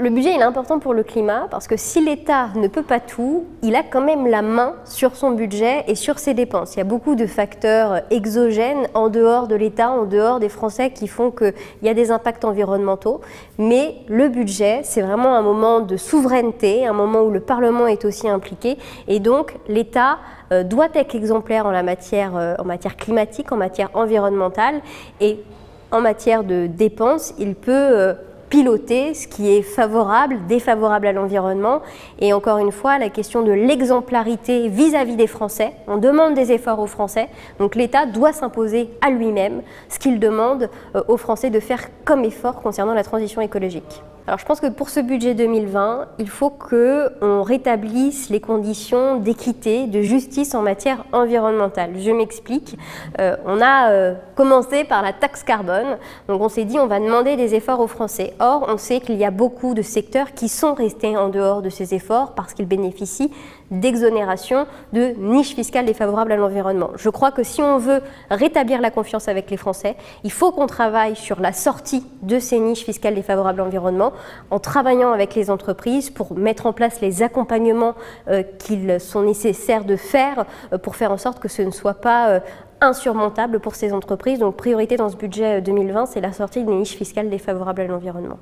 Le budget est important pour le climat parce que si l'État ne peut pas tout, il a quand même la main sur son budget et sur ses dépenses. Il y a beaucoup de facteurs exogènes en dehors de l'État, en dehors des Français qui font qu'il y a des impacts environnementaux. Mais le budget, c'est vraiment un moment de souveraineté, un moment où le Parlement est aussi impliqué et donc l'État euh, doit être exemplaire en, matière, euh, en matière climatique, en matière environnementale et en matière de dépenses, il peut euh, piloter ce qui est favorable, défavorable à l'environnement. Et encore une fois, la question de l'exemplarité vis-à-vis des Français. On demande des efforts aux Français, donc l'État doit s'imposer à lui-même ce qu'il demande euh, aux Français de faire comme effort concernant la transition écologique. Alors je pense que pour ce budget 2020, il faut qu'on rétablisse les conditions d'équité, de justice en matière environnementale. Je m'explique. Euh, on a euh, commencé par la taxe carbone, donc on s'est dit on va demander des efforts aux Français. Or, on sait qu'il y a beaucoup de secteurs qui sont restés en dehors de ces efforts parce qu'ils bénéficient d'exonération de niches fiscales défavorables à l'environnement. Je crois que si on veut rétablir la confiance avec les Français, il faut qu'on travaille sur la sortie de ces niches fiscales défavorables à l'environnement en travaillant avec les entreprises pour mettre en place les accompagnements euh, qu'ils sont nécessaires de faire euh, pour faire en sorte que ce ne soit pas euh, insurmontable pour ces entreprises. Donc priorité dans ce budget 2020, c'est la sortie des niches fiscales défavorables à l'environnement.